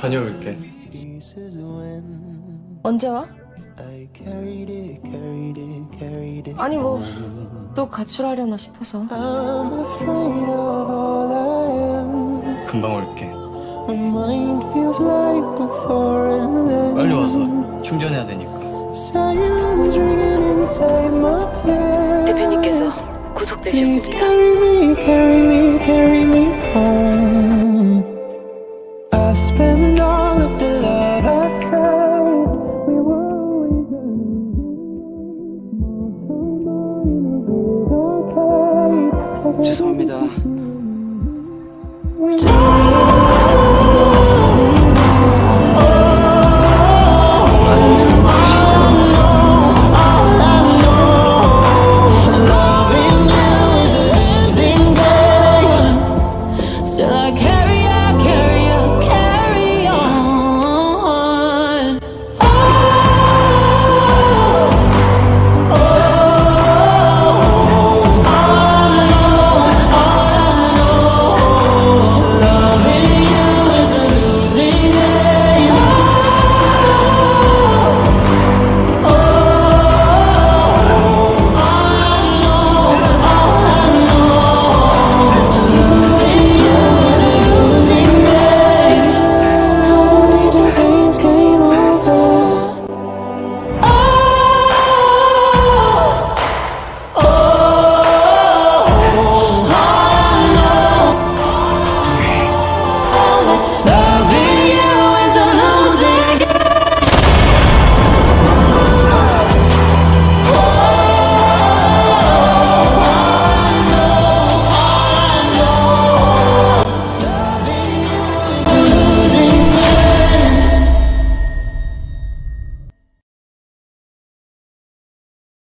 다녀올게. 언제 와? 아니 뭐 또 가출하려나 싶어서. 금방 올게. 빨리 와서 충전해야 되니까. 대표님께서 구속되셨습니다. 죄송합니다.